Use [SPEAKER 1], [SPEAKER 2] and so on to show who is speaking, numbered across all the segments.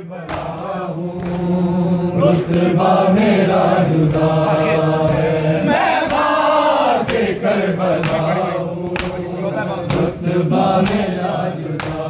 [SPEAKER 1] کربلا ہوں۔ رتبہ میرا جدا ہے۔ میں باغ کربلا ہوں۔ رتبہ میرا جدا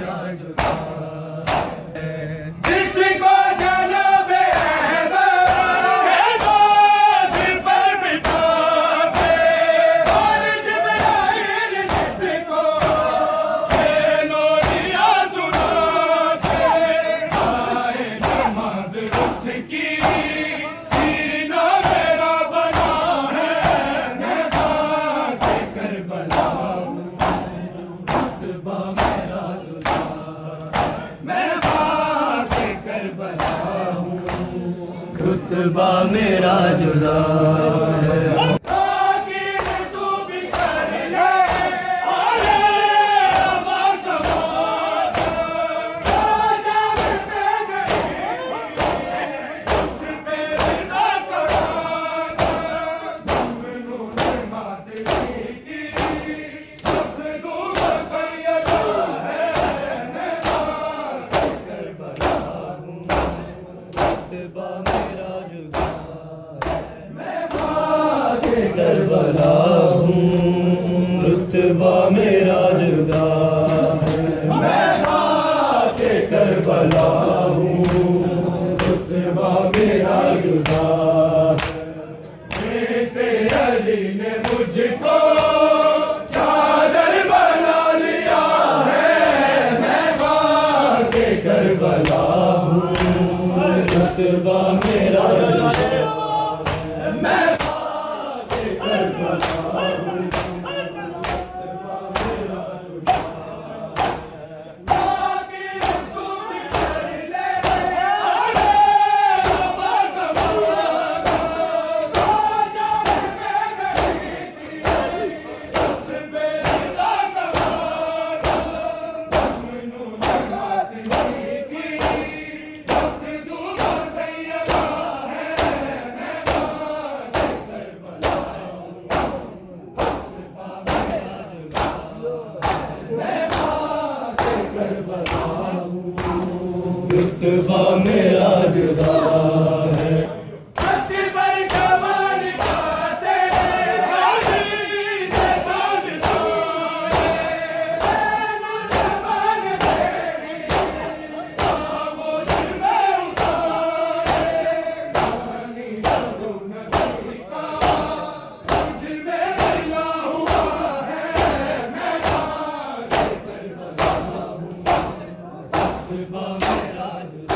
[SPEAKER 1] Jai Durga. رتبہ میرا جدا ہے۔ با میرا جدا ہے میں خاک کربلا ہوں رتبہ میرا جدا ہے میں خاک کربلا ہوں رتبہ میرا جدا علی نے مجھ the Bamir. میرا جدا رتبہ میرا جدا